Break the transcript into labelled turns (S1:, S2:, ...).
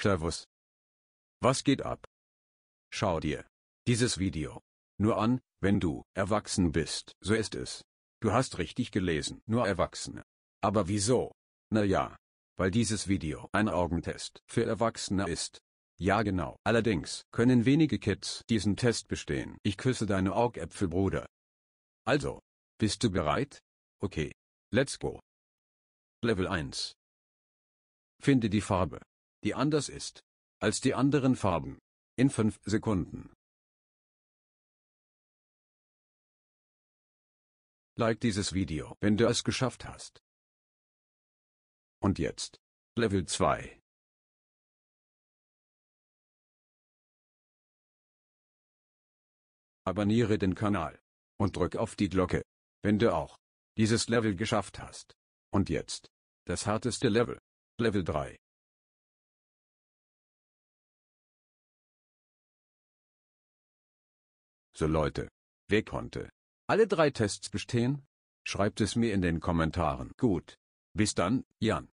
S1: Servus. Was geht ab? Schau dir dieses Video nur an, wenn du erwachsen bist. So ist es. Du hast richtig gelesen. Nur Erwachsene. Aber wieso? Na ja, weil dieses Video ein Augentest für Erwachsene ist. Ja genau. Allerdings können wenige Kids diesen Test bestehen. Ich küsse deine Augäpfel, Bruder. Also, bist du bereit? Okay. Let's go. Level 1. Finde die Farbe, die anders ist als die anderen Farben. In 5 Sekunden. Like dieses Video, wenn du es geschafft hast. Und jetzt. Level 2. Abonniere den Kanal. Und drück auf die Glocke, wenn du auch dieses Level geschafft hast. Und jetzt. Das harteste Level. Level 3. So Leute. Wer konnte alle drei Tests bestehen? Schreibt es mir in den Kommentaren. Gut. Bis dann, Jan.